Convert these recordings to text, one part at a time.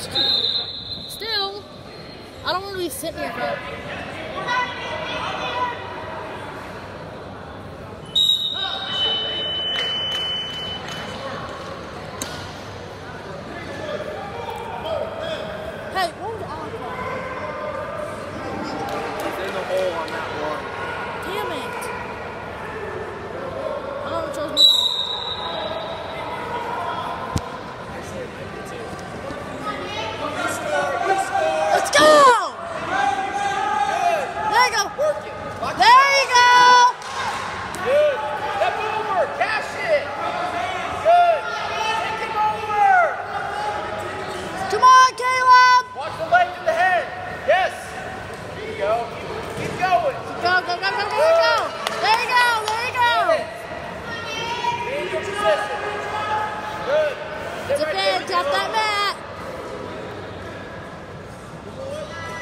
Still, I don't want to be sitting here but.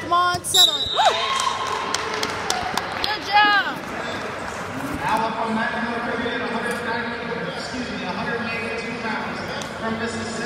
Come on, settle it. Good job. Alabama, excuse me, 182 pounds from Mississippi.